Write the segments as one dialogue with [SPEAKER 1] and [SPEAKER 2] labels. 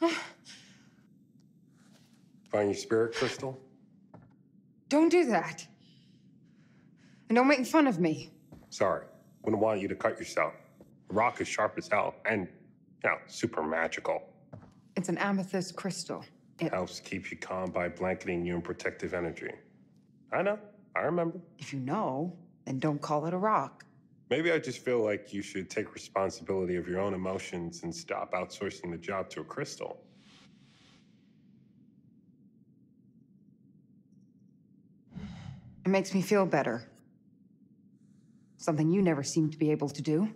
[SPEAKER 1] Find your spirit crystal?
[SPEAKER 2] Don't do that. And don't make fun of me.
[SPEAKER 1] Sorry. Wouldn't want you to cut yourself. The rock is sharp as hell and, you know, super magical.
[SPEAKER 2] It's an amethyst crystal. It,
[SPEAKER 1] Helps keep you calm by blanketing you in protective energy. I know. I remember.
[SPEAKER 2] if you know, then don't call it a rock.
[SPEAKER 1] Maybe I just feel like you should take responsibility of your own emotions and stop outsourcing the job to a crystal.
[SPEAKER 2] It makes me feel better. Something you never seem to be able to do.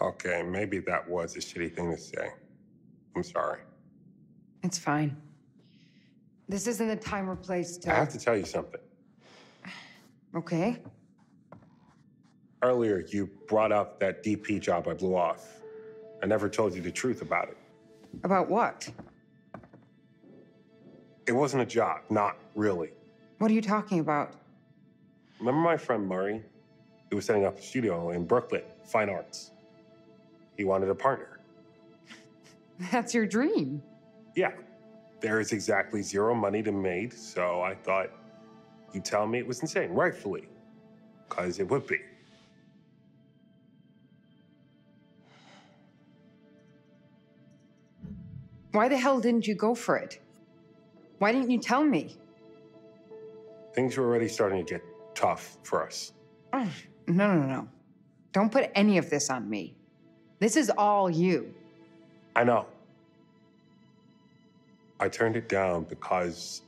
[SPEAKER 1] Okay, maybe that was a shitty thing to say. I'm sorry.
[SPEAKER 2] It's fine. This isn't the time or place to.
[SPEAKER 1] I have to tell you something.
[SPEAKER 2] Okay.
[SPEAKER 1] Earlier, you brought up that DP job I blew off. I never told you the truth about it.
[SPEAKER 2] About what?
[SPEAKER 1] It wasn't a job, not really.
[SPEAKER 2] What are you talking about?
[SPEAKER 1] Remember my friend Murray? He was setting up a studio in Brooklyn, Fine Arts. He wanted a partner.
[SPEAKER 2] That's your dream.
[SPEAKER 1] Yeah, there is exactly zero money to be made, so I thought you'd tell me it was insane, rightfully. Because it would be.
[SPEAKER 2] Why the hell didn't you go for it? Why didn't you tell me?
[SPEAKER 1] Things were already starting to get tough for us.
[SPEAKER 2] Oh, no, no, no. Don't put any of this on me. This is all you.
[SPEAKER 1] I know. I turned it down because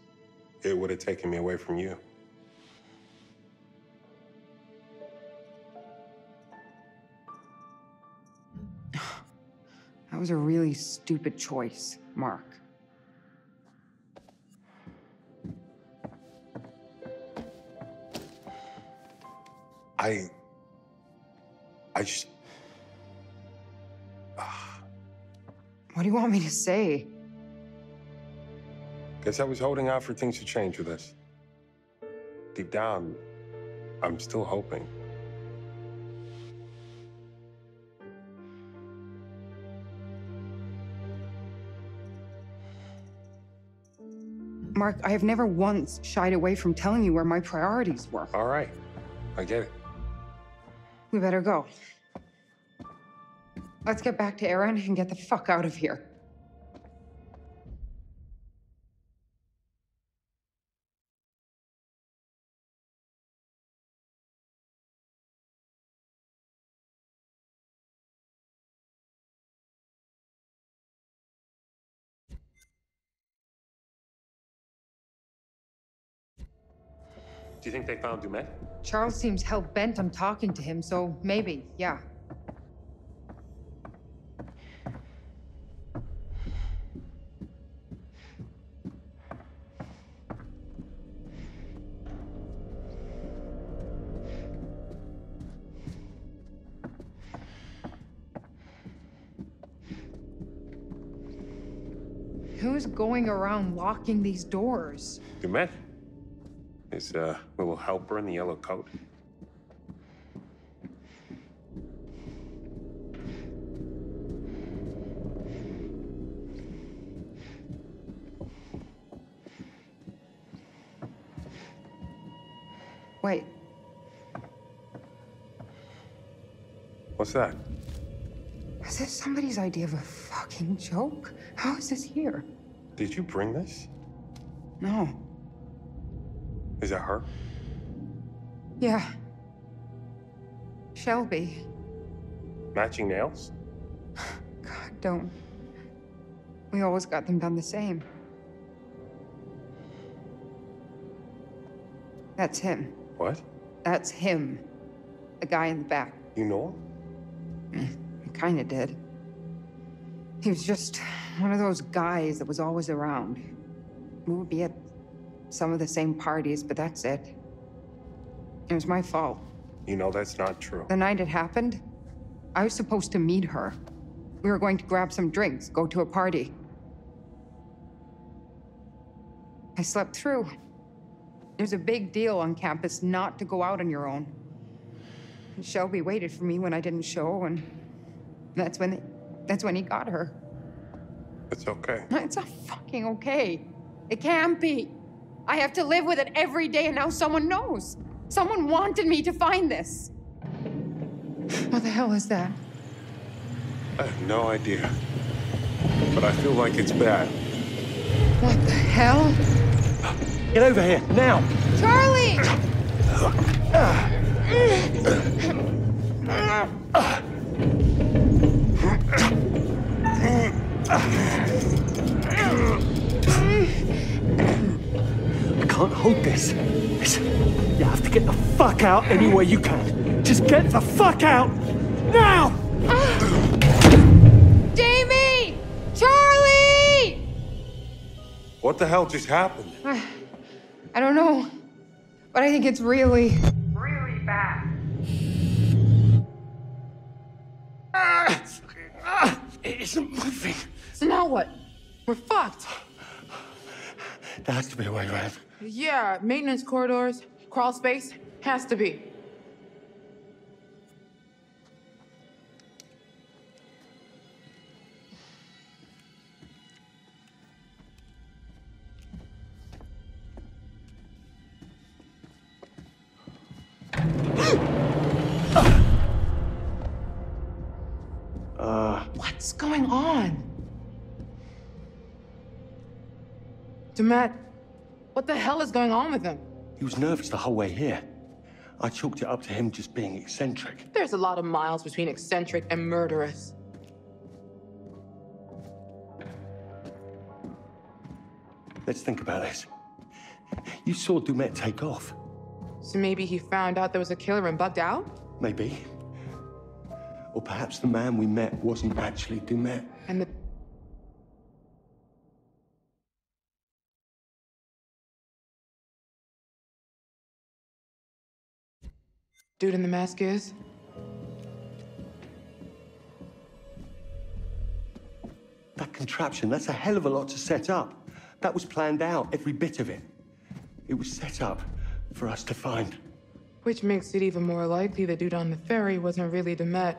[SPEAKER 1] it would have taken me away from you.
[SPEAKER 2] Was a really stupid choice, Mark.
[SPEAKER 1] I. I just.
[SPEAKER 2] What do you want me to say?
[SPEAKER 1] Guess I was holding out for things to change with us. Deep down, I'm still hoping.
[SPEAKER 2] Mark, I have never once shied away from telling you where my priorities were.
[SPEAKER 1] All right, I get it.
[SPEAKER 2] We better go. Let's get back to Erin and get the fuck out of here.
[SPEAKER 1] Do you think they found Du'Met?
[SPEAKER 2] Charles seems hell bent on talking to him, so maybe, yeah. Who's going around locking these doors?
[SPEAKER 1] Du'Met? His uh, little helper in the yellow coat.
[SPEAKER 2] Wait,
[SPEAKER 1] What's that?
[SPEAKER 2] is this somebody's idea of a fucking joke? How is this here?
[SPEAKER 1] Did you bring this?
[SPEAKER 2] No.
[SPEAKER 1] Is that her?
[SPEAKER 2] Yeah. Shelby.
[SPEAKER 1] Matching nails?
[SPEAKER 2] God, don't. We always got them done the same. That's him.
[SPEAKER 1] What?
[SPEAKER 2] That's him. The guy in the back.
[SPEAKER 1] You know him?
[SPEAKER 2] Mm, I kinda did. He was just one of those guys that was always around. We would be at some of the same parties, but that's it. It was my fault.
[SPEAKER 1] You know that's not true.
[SPEAKER 2] The night it happened, I was supposed to meet her. We were going to grab some drinks, go to a party. I slept through. It was a big deal on campus not to go out on your own. And Shelby waited for me when I didn't show, and that's when that's when he got her.
[SPEAKER 1] It's okay.
[SPEAKER 2] It's not fucking okay. It can't be. I have to live with it every day, and now someone knows. Someone wanted me to find this. What the hell is that?
[SPEAKER 1] I have no idea. But I feel like it's bad.
[SPEAKER 2] What the hell?
[SPEAKER 3] Get over here, now!
[SPEAKER 2] Charlie!
[SPEAKER 3] Fuck out any way you can. Just get the fuck out! Now!
[SPEAKER 2] Jamie! Charlie!
[SPEAKER 1] What the hell just happened?
[SPEAKER 2] I don't know, but I think it's really.
[SPEAKER 4] really bad.
[SPEAKER 3] It isn't moving.
[SPEAKER 4] So now what? We're fucked.
[SPEAKER 3] There has to be a way around.
[SPEAKER 4] Yeah, maintenance corridors, crawl space, has to be.
[SPEAKER 3] Uh,
[SPEAKER 4] What's going on? Du'Met, what the hell is going on with him?
[SPEAKER 3] He was nervous the whole way here. I chalked it up to him just being eccentric.
[SPEAKER 4] There's a lot of miles between eccentric and murderous.
[SPEAKER 3] Let's think about this. You saw Du'Met take off.
[SPEAKER 4] So maybe he found out there was a killer and bugged out?
[SPEAKER 3] Maybe. Or perhaps the man we met wasn't actually Du'Met.
[SPEAKER 4] And the dude in the mask is?
[SPEAKER 3] That contraption, that's a hell of a lot to set up. That was planned out, every bit of it. It was set up for us to find.
[SPEAKER 4] Which makes it even more likely the dude on the ferry wasn't really Du'Met.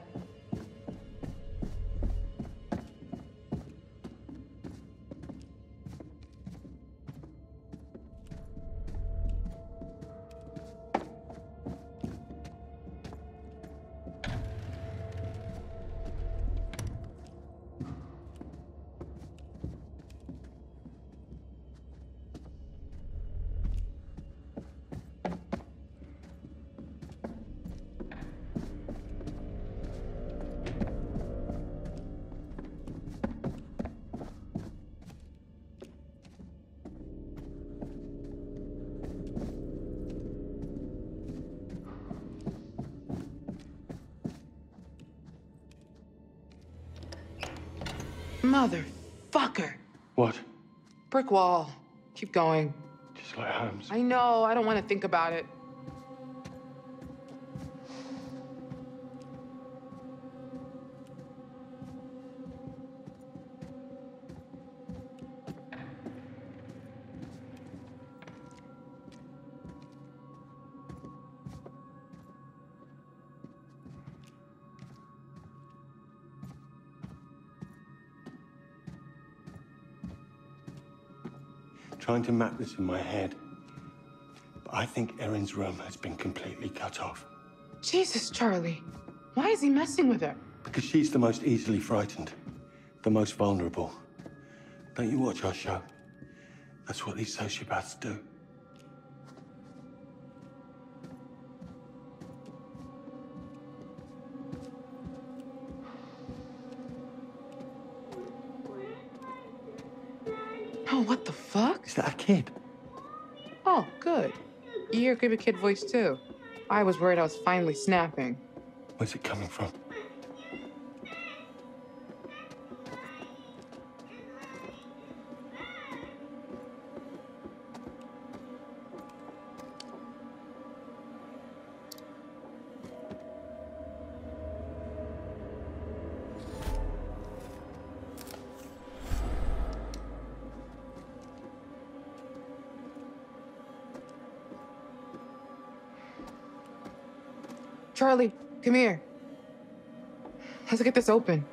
[SPEAKER 4] Motherfucker!
[SPEAKER 3] What?
[SPEAKER 4] Brick wall. Keep going.
[SPEAKER 3] Just like Holmes.
[SPEAKER 4] I know, I don't want to think about it.
[SPEAKER 3] Trying to map this in my head. But I think Erin's room has been completely cut off.
[SPEAKER 4] Jesus, Charlie. Why is he messing with her?
[SPEAKER 3] Because she's the most easily frightened, the most vulnerable. Don't you watch our show? That's what these sociopaths do.
[SPEAKER 4] Oh, what the fuck?
[SPEAKER 3] Is that a kid?
[SPEAKER 4] Oh, good. You hear give a kid voice too. I was worried I was finally snapping.
[SPEAKER 3] Where's it coming from?
[SPEAKER 4] Charlie, come here. Let's get this open.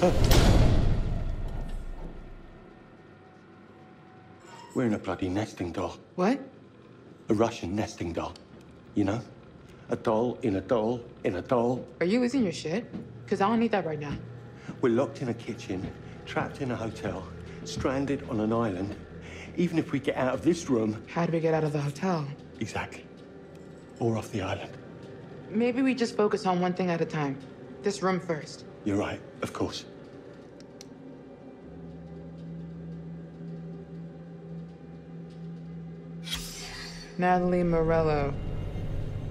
[SPEAKER 3] We're in a bloody nesting doll.
[SPEAKER 4] What?
[SPEAKER 3] A Russian nesting doll. You know? A doll in a doll in a doll.
[SPEAKER 4] Are you losing your shit? Because I don't need that right now.
[SPEAKER 3] We're locked in a kitchen, trapped in a hotel, stranded on an island. Even if we get out of this room,
[SPEAKER 4] How do we get out of the hotel?
[SPEAKER 3] exactly, or off the island.
[SPEAKER 4] Maybe we just focus on one thing at a time. This room first.
[SPEAKER 3] You're right, of course.
[SPEAKER 4] Natalie Morello.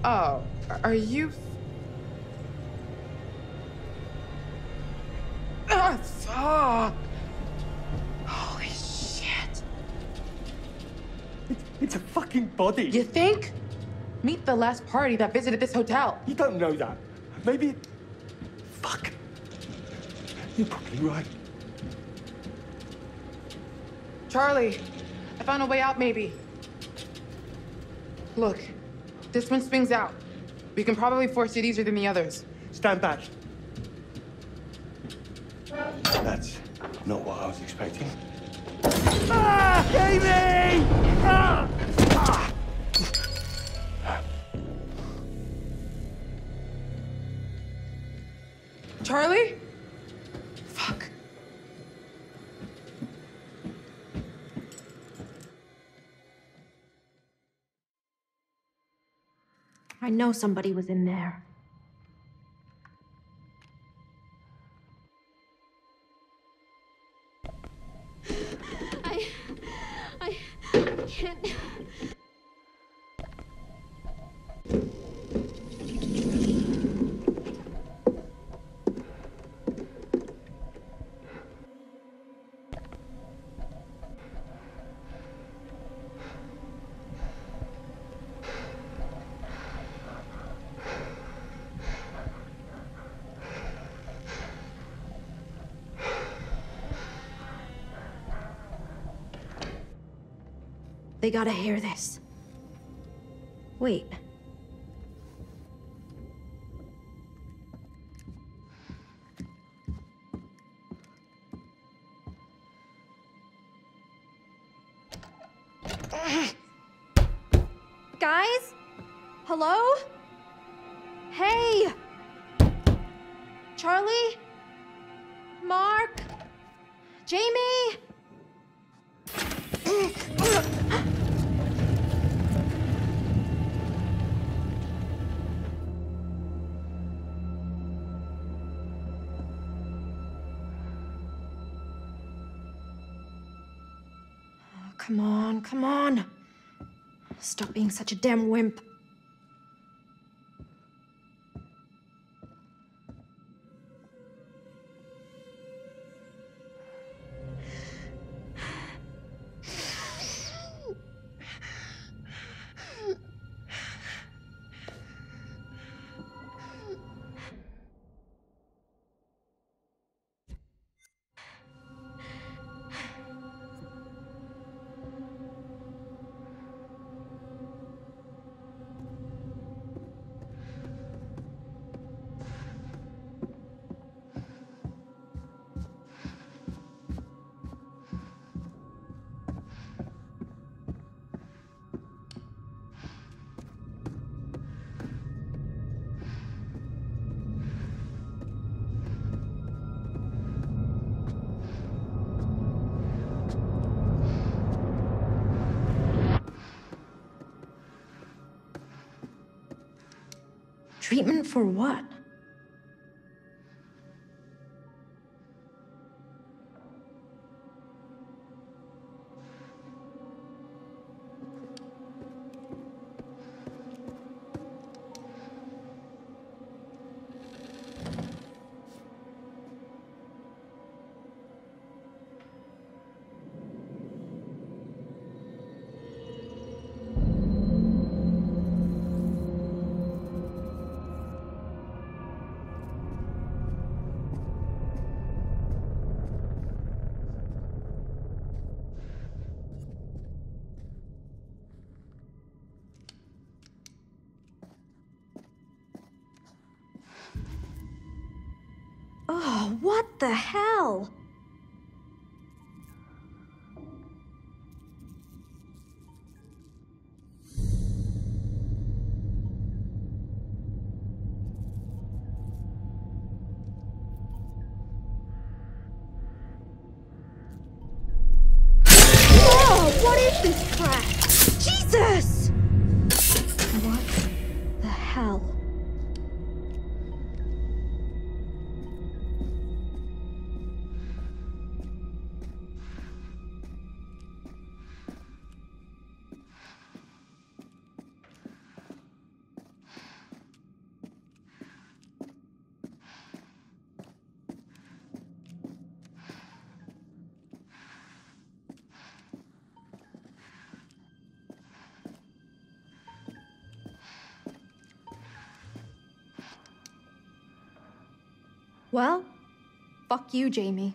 [SPEAKER 4] Oh, are you. Ah, fuck! Holy shit.
[SPEAKER 3] It's a fucking body.
[SPEAKER 4] You think? Meet the last party that visited this hotel.
[SPEAKER 3] You don't know that. Maybe. Fuck. You're probably right.
[SPEAKER 4] Charlie, I found a way out, maybe. Look, this one swings out. We can probably force it easier than the others.
[SPEAKER 3] Stand back. That's not what I was expecting. Ah! Amy! Ah! Ah!
[SPEAKER 4] Charlie?
[SPEAKER 5] I know somebody was in there. They gotta hear this. Wait. Come on, come on. Stop being such a damn wimp. Treatment for what? What the hell? Well, fuck you, Jamie.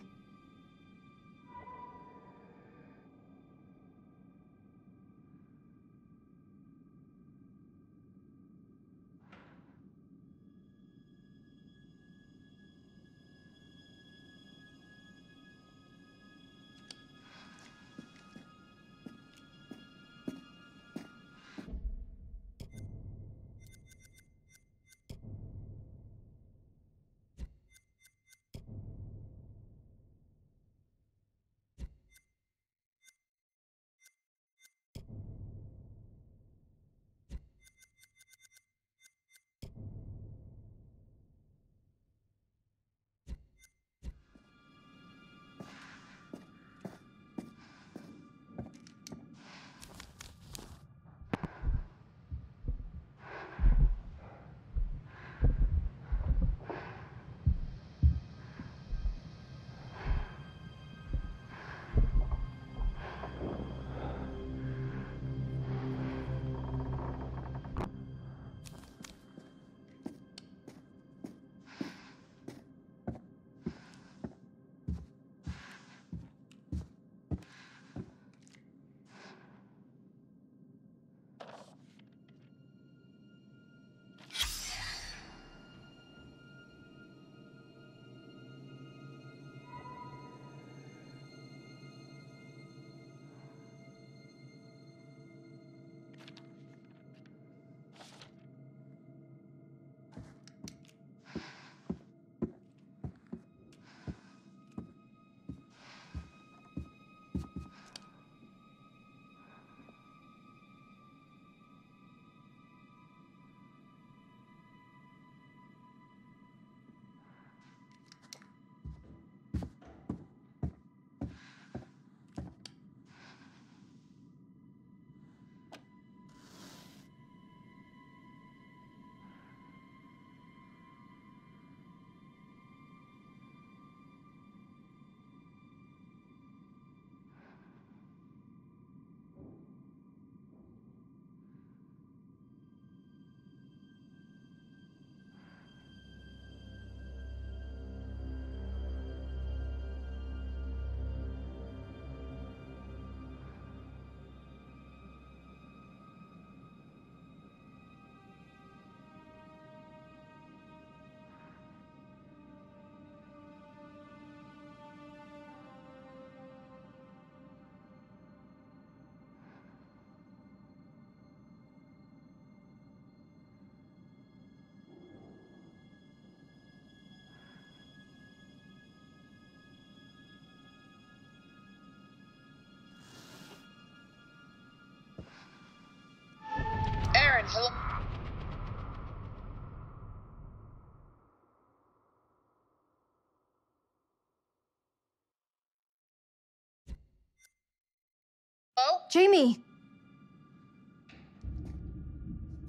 [SPEAKER 5] Jamie!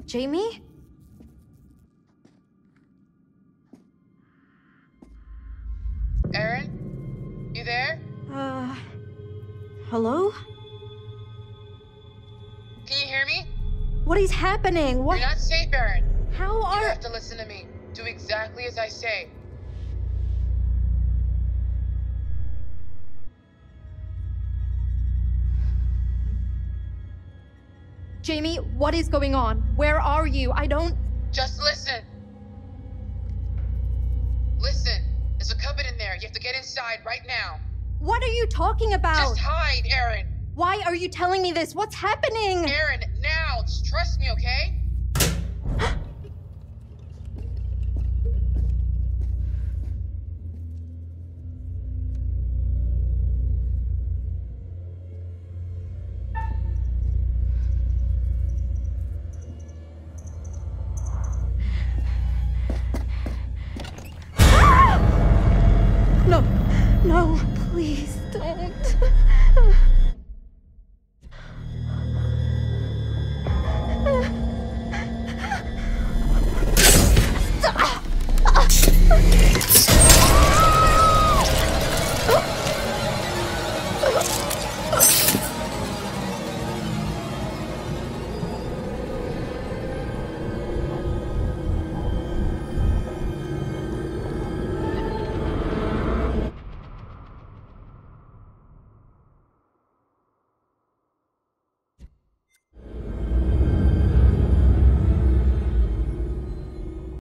[SPEAKER 5] Jamie?
[SPEAKER 6] Erin? You there?
[SPEAKER 5] Uh. Hello?
[SPEAKER 6] Can you hear me?
[SPEAKER 5] What is happening? What?
[SPEAKER 6] You're not safe, Erin.
[SPEAKER 5] How are.
[SPEAKER 6] You have to listen to me. Do exactly as I say.
[SPEAKER 5] Jamie, what is going on? Where are you? I don't.
[SPEAKER 6] Just listen. Listen. There's a cupboard in there. You have to get inside right now.
[SPEAKER 5] What are you talking about?
[SPEAKER 6] Just hide, Erin.
[SPEAKER 5] Why are you telling me this? What's happening?
[SPEAKER 6] Erin, now. Just trust me, okay?